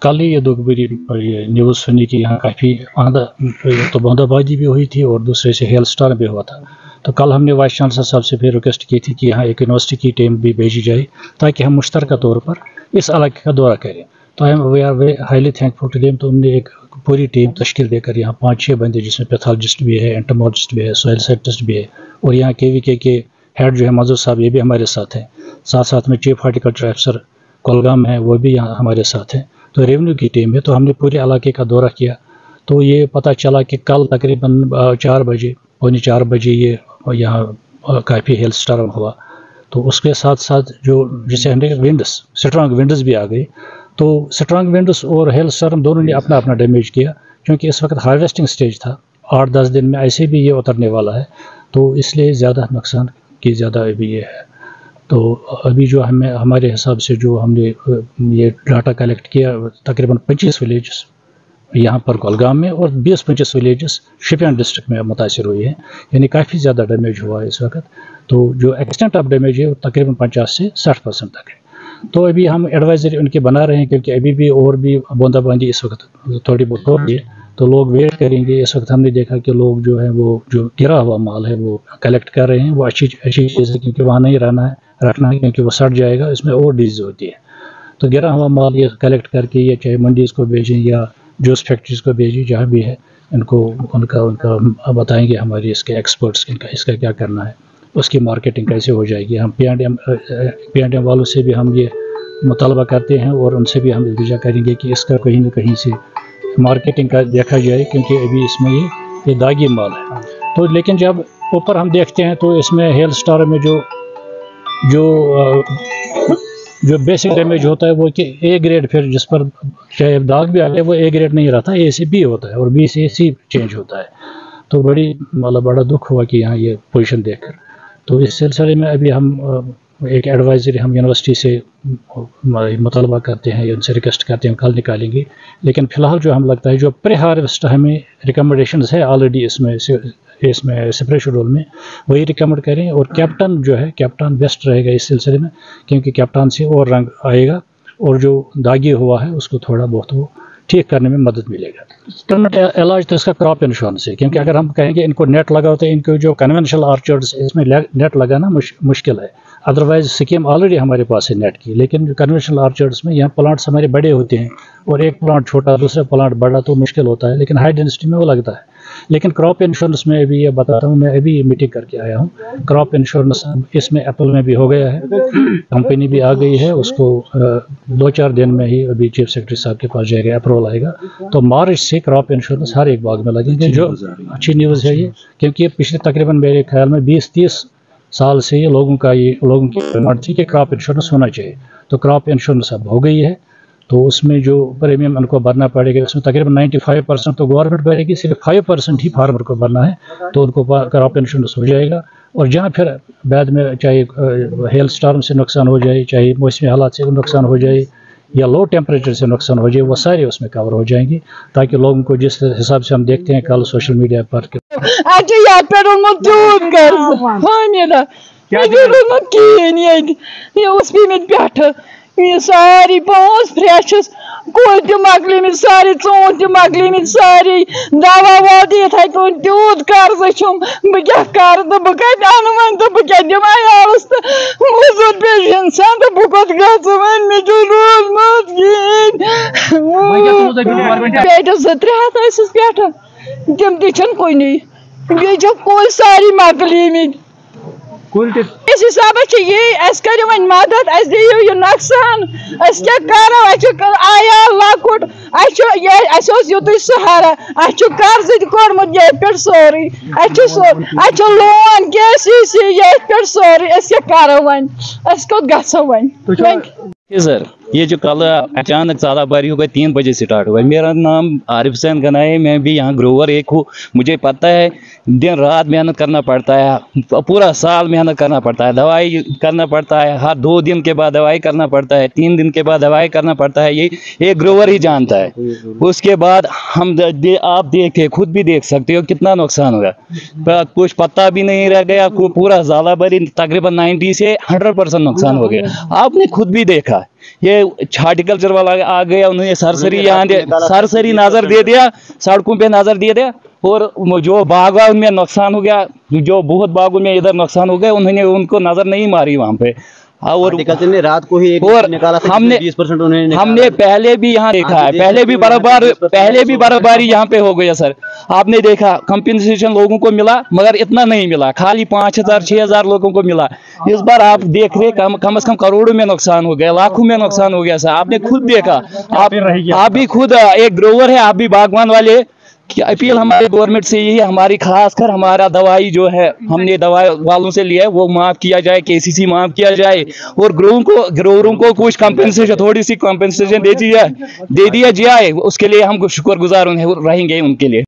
کل ہی یہ دو بری نیوز سنی کہ یہاں کافی آندھا، تو بوندہ بازی بھی ہوئی تھی اور دوسرے سے ہیل اسٹار بھی ہوا تھا۔ تو کل ہم نے وائس چانسلر صاحب سے پھر ریکویسٹ کی تھی کہ یہاں ایک یونیورسٹی کی ٹیم بھی بھیجی جائے تاکہ ہم مشترکہ طور پر اس علاقے کا دورہ کریں۔ تو ہم we are very highly thankful to team تو ان نے ایک پوری ٹیم تشکیل دے کر یہاں پانچ، چھ بندے جس میں پیتھالوجسٹ بھی ہے اینٹمالوجسٹ بھی ہے سوئل سائنٹسٹ بھی ہے اور یہاں کے وی کے کے ہیڈ جو ہے معذور صاحب، یہ بھی ہمارے ساتھ ہیں۔ ساتھ ساتھ میں چیف ہارٹیکلچر افسر کولگام ہے، وہ بھی یہاں ہمارے ساتھ ہیں۔ تو ریونیو کی ٹیم ہے، تو ہم نے پورے علاقے کا دورہ کیا۔ تو یہ پتہ چلا کہ کل تقریباً چار بجے، پونے چار بجے یہ یہاں کافی ہیل اسٹارم ہوا۔ تو اس کے ساتھ ساتھ جو جسے ہم نے ونڈس اسٹرانگ ونڈس بھی آ گئی۔ تو اسٹرانگ ونڈس اور ہیل اسٹارم دونوں نے اپنا اپنا ڈیمیج کیا، کیونکہ اس وقت ہارویسٹنگ سٹیج تھا۔ آٹھ دس دن میں ایسے بھی یہ اترنے والا ہے۔ تو اس لیے زیادہ نقصان کی زیادہ بھی یہ ہے۔ تو ابھی جو ہمیں ہمارے حساب سے جو ہم نے یہ ڈاٹا کلیکٹ کیا تقریباً پچیس ولیجز یہاں پر گولگام میں اور بیس پچیس ولیجز شپیان ڈسٹرکٹ میں متاثر ہوئی ہیں یعنی کافی زیادہ ڈیمیج ہوا ہے اس وقت۔ تو جو ایکسٹینٹ آف ڈیمیج ہے وہ تقریباً پچاس سے ساٹھ پرسنٹ تک ہے۔ تو ابھی ہم ایڈوائزری ان کی بنا رہے ہیں کیونکہ ابھی بھی اور بھی بوندا باندی اس وقت تھوڑی بہت ہو رہی ہے۔ تو لوگ ویٹ کریں گے۔ اس وقت ہم نے دیکھا کہ لوگ جو ہے وہ جو گرا ہوا مال ہے وہ کلیکٹ کر رہے ہیں۔ وہ اچھی اچھی چیز ہے کیونکہ وہاں نہیں رہنا ہے۔ رکھنا ہے کیونکہ وہ سٹ جائے گا۔ اس میں اور ڈیزیز ہوتی ہے تو گرا ہوا مال یہ کلیکٹ کر کے یا چاہے منڈیز کو بھیجیں یا جوس فیکٹریز کو بھیجیں، جہاں بھی ہے، ان کو ان کا ان کا بتائیں گے ہماری اس کے ایکسپرٹس ان کا اس کا کیا کرنا ہے۔ اس کی مارکیٹنگ کیسے ہو جائے گی۔ ہم P and M P and M والوں سے بھی ہم یہ مطالبہ کرتے ہیں اور ان سے بھی ہم التجا کریں گے کہ اس کا کہیں نہ کہیں سے مارکیٹنگ کا دیکھا جائے کیونکہ ابھی اس میں یہ داغی مال ہے۔ تو لیکن جب اوپر ہم دیکھتے ہیں تو اس میں ہیل سٹار میں جو جو جو بیسک ڈیمیج ہوتا ہے، وہ کہ اے گریڈ پھر جس پر چاہے داغ بھی آ وہ اے گریڈ نہیں رہتا اے سے بی ہوتا ہے اور بی سے سی چینج ہوتا ہے۔ تو بڑی مطلب بڑا دکھ ہوا کہ یہاں یہ پوزیشن دیکھ کر۔ تو اس سلسلے میں ابھی ہم ایک ایڈوائزری ہم یونیورسٹی سے مطالبہ کرتے ہیں یا ان سے ریکویسٹ کرتے ہیں کل نکالیں گے۔ لیکن فی الحال جو ہم لگتا ہے، جو پری ہارویسٹ ہمیں ریکمنڈیشنز ہے آلریڈی اس میں اس میں سپرے شیڈول میں، وہی ریکمنڈ کریں۔ اور کیپٹن جو ہے کیپٹن بیسٹ رہے گا اس سلسلے میں، کیونکہ کیپٹن سے اور رنگ آئے گا۔ اور جو داغی ہوا ہے، اس کو تھوڑا بہت وہ ٹھیک کرنے میں مدد ملے گا۔ انٹرنیٹ علاج تو اس کا کراپ انشورنس ہے کیونکہ اگر ہم کہیں گے ان کو نیٹ لگاؤ تو ان کو جو کنونشنل آرچرڈس اس میں نیٹ لگانا مشکل ہے۔ ادروائز سکیم آلریڈی ہمارے پاس ہے نیٹ کی لیکن کنونشنل آرچرڈس میں یہاں پلانٹس ہمارے بڑے ہوتے ہیں۔ اور ایک پلانٹ چھوٹا دوسرا پلانٹ بڑا تو مشکل ہوتا ہے لیکن ہائی ڈینسٹی میں وہ لگتا ہے۔ لیکن کراپ انشورنس میں ابھی یہ بتاتا ہوں میں ابھی میٹنگ کر کے آیا ہوں۔ کراپ انشورنس اس میں ایپل میں بھی ہو گیا ہے۔ کمپنی بھی آ گئی ہے اس کو دو چار دن میں ہی ابھی چیف سیکرٹری صاحب کے پاس جائے گا اپروول آئے گا۔ تو مارچ سے کراپ انشورنس ہر ایک باغ میں لگیں گے۔ جو اچھی نیوز ہے۔ یہ کیونکہ پچھلے تقریباً میرے خیال میں بیس تیس سال سے یہ لوگوں کا یہ لوگوں کی ڈیمانڈ تھی کہ کراپ انشورنس ہونا چاہیے۔ تو کراپ انشورنس اب ہو گئی ہے۔ تو اس میں جو پریمیم ان کو بھرنا پڑے گا اس میں تقریباً نائنٹی فائیو پرسینٹ تو گورنمنٹ بھرے گی صرف فائیو پرسینٹ ہی فارمر کو بھرنا ہے۔ تو ان کو کراپ انشورنس ہو جائے گا۔ اور جہاں پھر بعد میں چاہے ہیل اسٹارم سے نقصان ہو جائے چاہے موسمی حالات سے نقصان ہو جائے یا لو ٹیمپریچر سے نقصان ہو جائے وہ سارے اس میں کور ہو جائیں گے تاکہ لوگوں کو جس حساب سے ہم دیکھتے ہیں کل سوشل میڈیا پر ہاں، ہاں۔ ساری پانچ فریشس کل تہ مکل سارے ژوٗنٛٹھۍ تہِ مکل ساری دوا دۄد یِتھٕے کٔنۍ تیوٗت قرضہٕ چھُم بہٕ کیٛاہ کَرٕ تہٕ بہٕ کَتہِ اَنہٕ وۄنۍ تہٕ بہٕ کیٛاہ دِمہٕ عیالَس تہٕ موٚزوٗر پیٚیہِ اِنسان تہٕ بہٕ کوٚت گژھٕ وۄنۍ مےٚ چھُنہٕ روزمُت کِہیٖنۍ پیٹہِ زٕ ترٛےٚ ہَتھ ٲسٕس پٮ۪ٹھٕ تِم تہِ چھِنہٕ کُنی بیٚیہِ چھِ کُلۍ سٲری مۄکلیمٕتۍ اس حساب سے یہ اس کرو ون مدد اس دیو یہ نقصان اس کیا کرو اس آیا لاکٹ اس یہ اس اس یوت سہارا اس قرض کورمت یہ پر سوری اس اس لون کے سی سی یہ پر سوری اس کیا کرو ون اس کو گسو ون یہ جو کل اچانک زیادہ باری ہو ہوا تین بجے سٹارٹ ہوا ہے۔ میرا نام عارف حسین گنا ہے۔ میں بھی یہاں گروور ایک ہوں۔ مجھے پتہ ہے، دن رات محنت کرنا پڑتا ہے۔ پورا سال محنت کرنا پڑتا ہے۔ دوائی کرنا پڑتا ہے۔ ہر دو دن کے بعد دوائی کرنا پڑتا ہے۔ تین دن کے بعد دوائی کرنا پڑتا ہے۔ یہ ایک گروور ہی جانتا ہے۔ اس کے بعد ہم آپ دیکھتے، خود بھی دیکھ سکتے ہو کتنا نقصان ہوا کچھ پتہ بھی نہیں رہ گیا۔ پورا زالہ بری، تقریباً نائنٹی سے ہنڈریڈ پرسینٹ نقصان ہو گیا۔ آپ نے خود بھی دیکھا۔ یہ ہارٹیکلچر والا آ گیا، انہوں نے سرسری یہاں سرسری نظر دے دیا، سڑکوں پہ نظر دے دیا، اور جو باغ ان میں نقصان ہو گیا، جو بہت باغ ان میں ادھر نقصان ہو گیا، انہوں نے ان کو نظر نہیں ماری وہاں پہ۔ ہاں، اور رات کو ہی اور ہم نے ہم نے پہلے بھی یہاں دیکھا ہے پہلے بھی برابر پہلے بھی برابری یہاں پہ ہو گیا سر۔ آپ نے دیکھا کمپنسیشن لوگوں کو ملا مگر اتنا نہیں ملا۔ خالی پانچ ہزار چھ ہزار لوگوں کو ملا۔ اس بار آپ دیکھ رہے کم از کم کروڑوں میں نقصان ہو گیا لاکھوں میں نقصان ہو گیا سر۔ آپ نے خود دیکھا۔ آپ بھی خود ایک گروور ہے آپ بھی باغبان والے۔ کی اپیل ہمارے گورنمنٹ سے یہ ہے، ہماری خاص کر ہمارا دوائی جو ہے، ہم نے دوائی والوں سے لیا ہے، وہ معاف کیا جائے کے سی سی معاف کیا جائے اور گروہوں کو گروہوں کو کچھ کمپنسیشن تھوڑی سی کمپنسیشن دے دیا دے دیا جائے، اس کے لیے ہم شکر گزار رہیں گے ان کے لیے۔